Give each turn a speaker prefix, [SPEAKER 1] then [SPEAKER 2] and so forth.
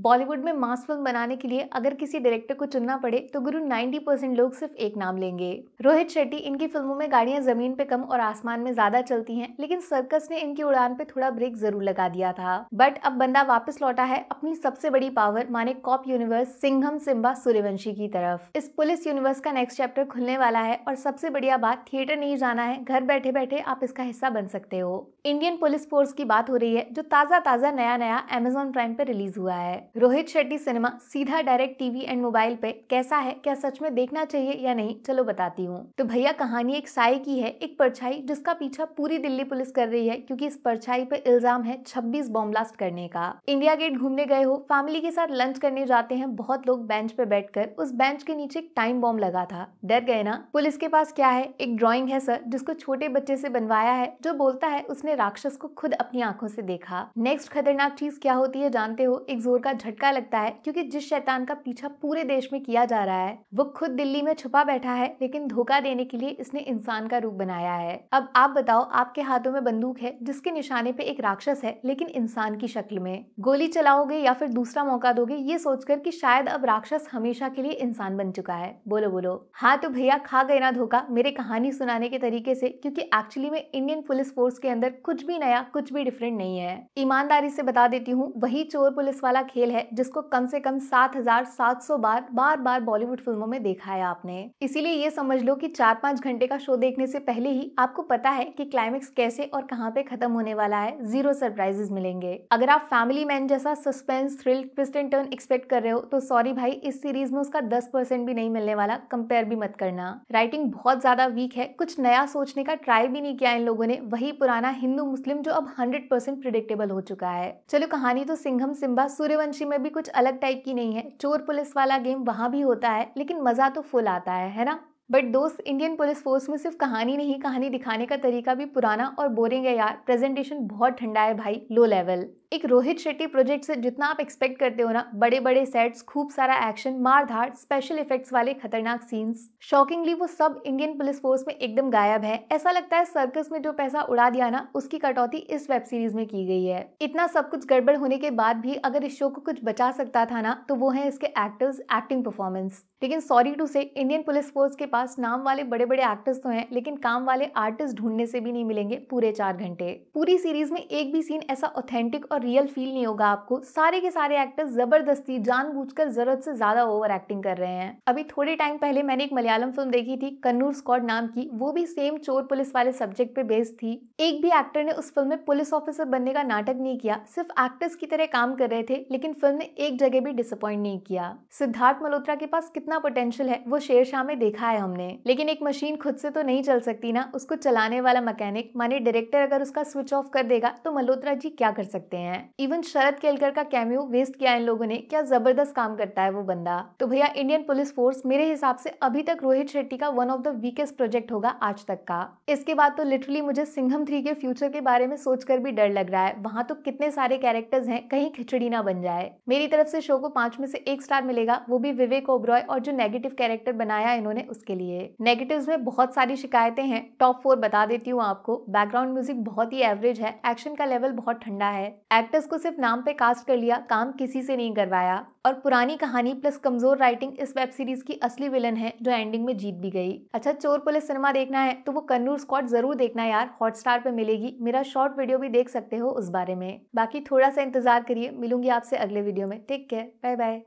[SPEAKER 1] बॉलीवुड में मास फ़िल्म बनाने के लिए अगर किसी डायरेक्टर को चुनना पड़े तो गुरु 90 परसेंट लोग सिर्फ़ एक नाम लेंगे। रोहित शेट्टी, इनकी फ़िल्मों में गाड़ियाँ ज़मीन पे कम और आसमान में ज़्यादा चलती हैं, लेकिन सर्कस ने इनकी उड़ान पे थोड़ा ब्रेक ज़रूर लगा दिया था। बट अब बंदा वापस लौटा है अपनी सबसे बड़ी पावर माने कॉप यूनिवर्स सिंघम सिम्बा सूर्यवंशी की तरफ़। इस पुलिस यूनिवर्स का नेक्स्ट चैप्टर खुलने वाला है और सबसे बढ़िया बात थिएटर नहीं जाना है, घर बैठे बैठे आप इसका हिस्सा बन सकते हो। इंडियन पुलिस फोर्स की बात हो रही है, जो ताज़ा ताज़ा नया नया अमेजोन प्राइम पे रिलीज़ हुआ है। रोहित शेट्टी सिनेमा, सीधा डायरेक्ट टीवी एंड मोबाइल पे, कैसा है, क्या सच में देखना चाहिए या नहीं, चलो बताती हूँ। तो भैया, कहानी एक साई की है, एक परछाई, जिसका पीछा पूरी दिल्ली पुलिस कर रही है, क्योंकि इस परछाई पे इल्ज़ाम है 26 बॉम्ब ब्लास्ट करने का। इंडिया गेट घूमने गए हो फैमिली के साथ लंच करने जाते हैं, बहुत लोग बेंच पे बैठकर, उस बेंच के नीचे एक टाइम बॉम्ब लगा था। डर गए ना? पुलिस के पास क्या है? एक ड्रॉइंग है सर जिसको छोटे बच्चे से बनवाया है, जो बोलता है, उसने राक्षस को खुद अपनी आँखों से देखा। नेक्स्ट खतरनाक चीज़ क्या होती है जानते हो? एक ज़ोर का झटका लगता है, क्योंकि जिस शैतान का पीछा पूरे देश में किया जा रहा है, वो खुद दिल्ली में छुपा बैठा है, लेकिन धोखा देने के लिए इसने इंसान का रूप बनाया है। अब आप बताओ, आपके हाथों में बंदूक है, जिसके निशाने पे एक राक्षस है, लेकिन इंसान की शक्ल में। गोली चलाओगे या फिर दूसरा मौका दोगे, ये सोचकर कि शायद अब राक्षस हमेशा के लिए इंसान बन चुका है। बोलो बोलो। हाँ तो भैया, खा गए ना धोखा, मेरे कहानी सुनाने के तरीके से, क्योंकि एक्चुअली में इंडियन पुलिस फोर्स के अंदर कुछ भी नया, कुछ भी डिफरेंट नहीं है। ईमानदारी से बता देती हूँ, वही चोर पुलिस वाला खेल है जिसको कम से कम सात हज़ार सात सौ बार बार बार बॉलीवुड फ़िल्मों में देखा है आपने। इसीलिए ये समझ लो कि चार पाँच घंटे का शो देखने से पहले ही आपको पता है कि क्लाइमेक्स कैसे और कहाँ पे खत्म होने वाला है। ज़ीरो सरप्राइजेस मिलेंगे। अगर आप फैमिली मैन जैसा suspense thrill twist and turn expect कर रहे हो तो सॉरी भाई, इस सीरीज़ में उसका दस परसेंट भी नहीं मिलने वाला। कंपेयर भी मत करना। राइटिंग बहुत ज़्यादा वीक है। कुछ नया सोचने का ट्राई भी नहीं किया इन लोगों ने। वही पुराना हिंदू मुस्लिम जो अब हंड्रेड परसेंट प्रिडिक्टेबल हो चुका है। चलो कहानी तो सिंघम सिम्बा सूर्यवंशी में भी कुछ अलग टाइप की नहीं है। चोर पुलिस वाला गेम वहाँ भी होता है, लेकिन मज़ा तो फुल आता है है ना? बट दोस्त इंडियन पुलिस फोर्स में सिर्फ़ कहानी नहीं, कहानी दिखाने का तरीका भी पुराना और बोरिंग है यार। प्रेजेंटेशन बहुत ठंडा है भाई लो लेवल एक रोहित शेट्टी प्रोजेक्ट से जितना आप एक्सपेक्ट करते हो ना बड़े बड़े सेट्स खूब सारा एक्शन मार धाड़ स्पेशल इफेक्ट्स वाले खतरनाक सीन्स शॉकिंगली वो सब इंडियन पुलिस फोर्स में एकदम गायब है। ऐसा लगता है सर्कस में जो पैसा उड़ा दिया ना, उसकी कटौती इस वेब सीरीज़ में की गई है। इतना सब कुछ गड़बड़ होने के बाद भी अगर इस शो को कुछ बचा सकता था ना तो वो है इसके एक्टर्स एक्टिंग परफॉर्मेंस लेकिन sorry to say Indian police force के पास नाम वाले बड़े बड़े एक्टर्स तो हैं, लेकिन काम वाले आर्टिस्ट ढूँढने से भी नहीं मिलेंगे पूरे चार घंटे। पूरी सीरीज़ में एक भी सीन ऐसा ऑथेंटिक और रियल फील नहीं होगा आपको। सारे के सारे एक्टर्स ज़बरदस्ती, जानबूझकर ज़रूरत से ज़्यादा ओवर एक्टिंग कर रहे हैं। अभी थोड़े टाइम पहले मैंने एक मलयालम फ़िल्म देखी थी, कन्नूर स्कॉड नाम की। वो भी सेम चोर पुलिस वाले सब्जेक्ट पे बेस्ड थी। एक भी एक्टर ने उस फ़िल्म में पुलिस ऑफिसर बनने का नाटक नहीं किया। सिर्फ़ एक्टर्स की तरह काम कर रहे थे, लेकिन फ़िल्म ने एक जगह भी डिसअपॉइंट नहीं किया। सिद्धार्थ मल्होत्रा के पास कितना पोटेंशियल है, वो शेरशाह में देखा है हमने। लेकिन एक मशीन खुद से तो नहीं चल सकती ना, उसको चलाने वाला मैकेनिक माने डायरेक्टर अगर उसका स्विच ऑफ़ कर देगा तो मल्होत्रा जी क्या कर सकते हैं? इवन शरद केलकर का कैमियो वेस्ट किया इन लोगों ने। क्या ज़बरदस्त काम करता है वो बंदा। तो भैया इंडियन पुलिस फोर्स मेरे हिसाब से अभी तक रोहित शेट्टी का one of the weakest project होगा आज तक का। इसके बाद तो लिटरली मुझे सिंघम थ्री के फ्यूचर के बारे में सोचकर भी डर लग रहा है। वहाँ तो कितने सारे कैरेक्टर्स हैं, कहीं खिचड़ी ना बन जाए। मेरी तरफ़ से शो को पाँच में से एक स्टार मिलेगा, वो भी विवेक ओब्रॉय और जो नेगेटिव कैरेक्टर बनाया इन्होंने उसके लिए। नेगेटिव में बहुत सारी शिकायतें हैं। टॉप फोर बता देती हूँ आपको। बैकग्राउंड म्यूज़िक बहुत ही एवरेज है। एक्शन का लेवल बहुत ठंडा है। एक्टर्स को सिर्फ़ नाम पे कास्ट कर लिया, काम किसी से नहीं करवाया और पुरानी कहानी प्लस कमज़ोर राइटिंग इस वेब सीरीज़ की असली विलन है, जो एंडिंग में जीत भी गई। अच्छा चोर पुलिस सिनेमा देखना है तो वो कन्नूर स्कॉट ज़रूर देखना यार हॉटस्टार पे मिलेगी। मेरा शॉर्ट वीडियो भी देख सकते हो उस बारे में। बाकी थोड़ा सा इंतज़ार करिए, मिलूँगी आपसे अगले वीडियो में। Take care bye bye